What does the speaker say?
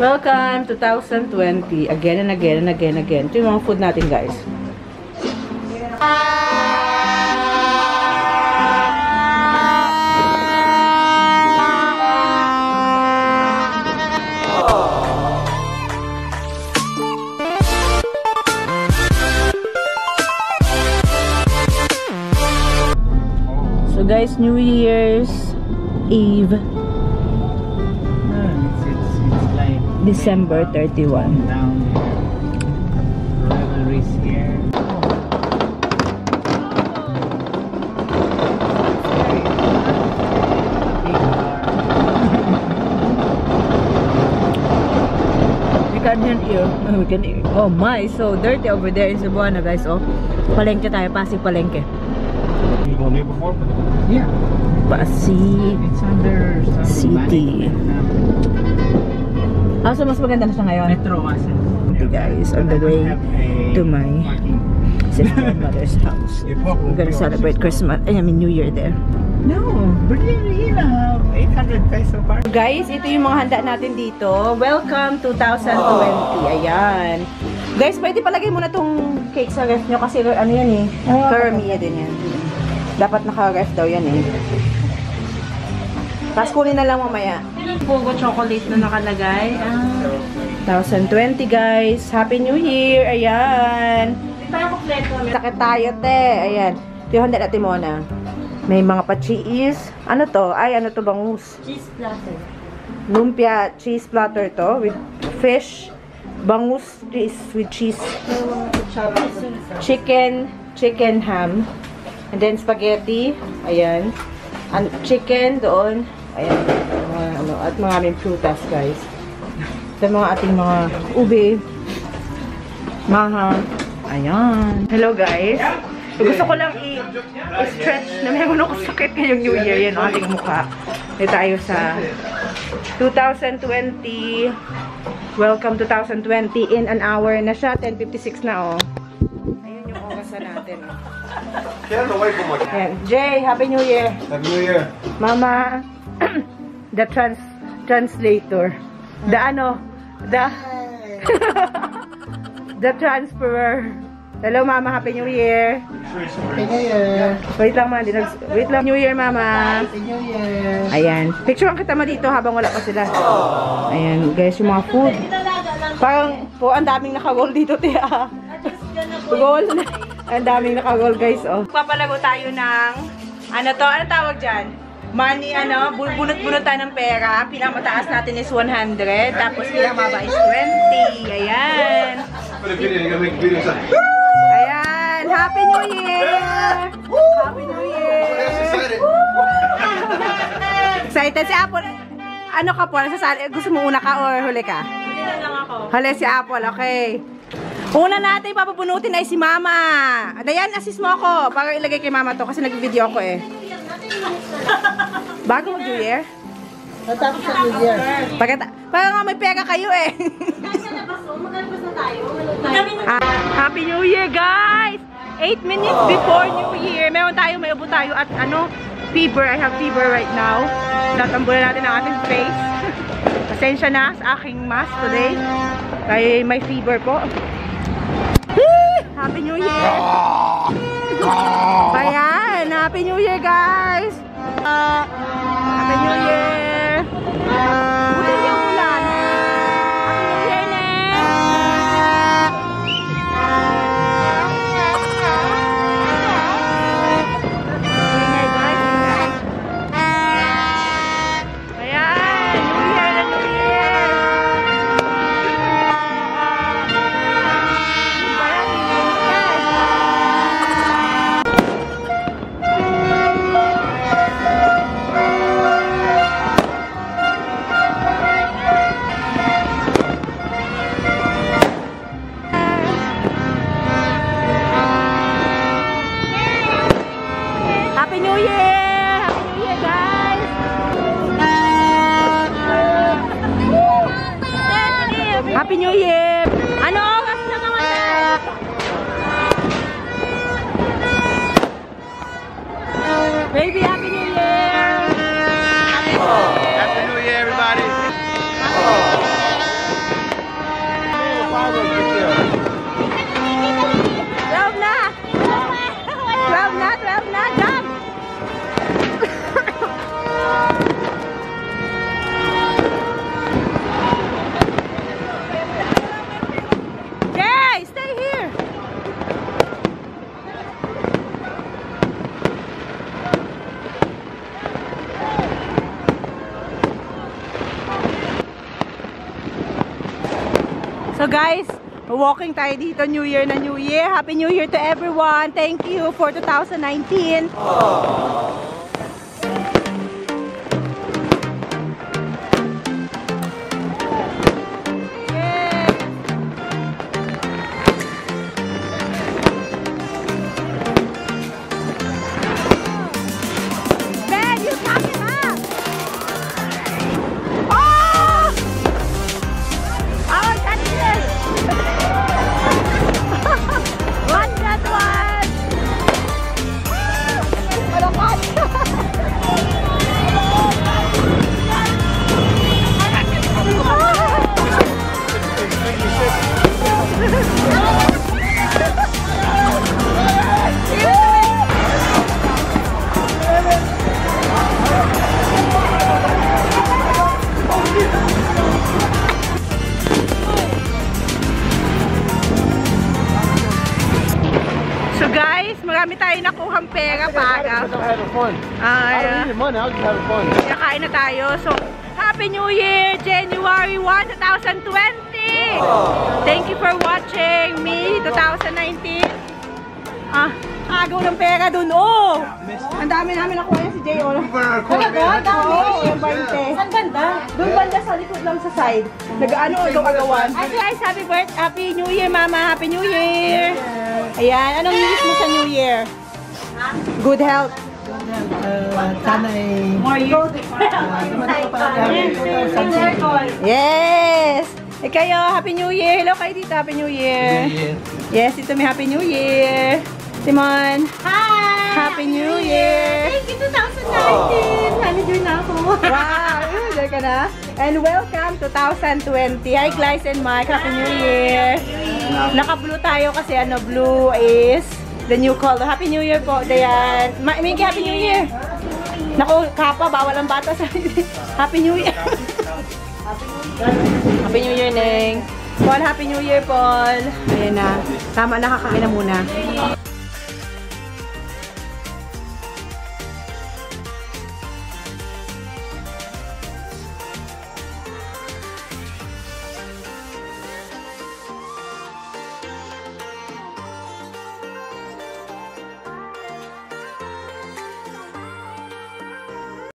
Welcome 2020. Again and again and again and again. Ito yung mga food natin, guys. So guys, New Year's Eve, December 31. down. Revelries here. We can hear. Oh, we can hear. Oh my, so dirty over there in Cebuana, guys. Oh, palengke tayo, Pasig palengke. You gonna leave before? Yeah, Pasig. it's under some City. Ah, so mas maganda na siya ngayon. Metro Masin. Okay guys, on the way to my sister and mother's house. We're gonna celebrate Christmas, I mean New Year there. No, but you have 800 peso car. Guys, ito yung mga handa natin dito. Welcome 2020. Ayan. Guys, pwede palagay muna tong cake sa ref nyo kasi ano yan eh. Caramia din yan. Dapat naka-ref daw yan eh. Tapos kunin na lang mamaya. Pogo chocolate na nakalagay. Ah. 2020 guys. Happy New Year. Ayan. Sakit tayo te. Ayan. Ito yung handa natin muna. May mga pa-cheese. Ano to? Ay, ano to bangus? Cheese platter. lumpia cheese platter to with fish, bangus cheese with cheese, chicken, chicken ham, and then spaghetti, ayan, and chicken doon, ayan, mga, ano, at mga aming prutas guys. Sa mga ating mga ube, maha, ayan. Hello guys. Gusto ko lang i-stretch na meron ako sakit ngayong New Year. Yan ang ating mukha. Dito tayo sa 2020. Welcome 2020. In an hour na siya. 10.56 na oh. Ayun yung oras na natin. Oh. Ayan. Jay, Happy New Year. Happy New Year. Mama, the trans translator. The ano? The the transferer. Hello Mama, Happy New Year. Happy New Year. Wait lang ma, di nags- wait lang. New Year Mama. Happy New Year. Ayan. Picturean kita ma dito habang wala pa sila. Ayan, guys, yung mga food. Parang po, ang daming naka-goal dito, tiya. Goal. Ang daming naka-goal, guys, oh. Papalago tayo ng, ano to, ano tawag dyan? Money, ano, bu- bunot-bunot tayo ng pera. Pinakamataas natin is 100. Tapos pinakamaba is 20. Ayan. Ayan. Happy New Year! Happy New Year! excited. Si Apple. Ano ka po? Nasasali, gusto mo una ka or huli ka? Hindi na lang ako. Huli si Apple, okay. Una natin papabunutin ay si Mama. Dayan, assist mo ako para ilagay kay Mama to kasi nag-video ako eh. Bago mag-New Year? Natapos sa New Year. Pagkata, parang nga may pera kayo eh. Magalabas na tayo. Kami na. Ah, Happy New Year, guys! 8 minutes before New Year. Meron tayo, may ubo tayo at ano, fever. I have fever right now. Tatambulan natin ang ating face. Pasensya na sa aking mask today. Kaya may fever po. Happy New Year! Ayan! Happy New Year, guys! So guys, walking tayo dito New Year na New Year. Happy New Year to everyone. Thank you for 2019. Yay! Having fun. I don't Ay, need your money. I was just having fun. Kakain na tayo. So, Happy New Year! January 1, 2020! Thank you for watching me 2019. Ah, agaw ng pera dun. Oh! Ang dami namin nakuha yan si Jay. Oh. Talaga? Dami. Oh, yung 20. Saan banda? Doon banda sa likod lang sa side. Nag-ano, agaw-agawan. Hi guys, happy birthday, happy New Year, Mama. Happy New Year. Ayan, anong wish mo sa New Year? Good health. Uh, sana ay More years. Yes! Eh kayo, Happy New Year! Hello kayo dito, Happy New Year! Yes, dito may Happy New Year! Simon! Hi! Happy New Year! Thank you, 2019! Manager na ako. Wow! There ka na? And welcome 2020! Hi, Glyce and Mike! Happy New Year! Naka-blue tayo kasi ano, blue is the new color. Happy New Year po, Dayan! Ma Minky, Happy New Year! Naku, kapa, bawal ang bata sa Happy New Year! Happy New Year, Neng! Paul, Happy New Year, Paul! Ayan na. Tama, nakakain na muna.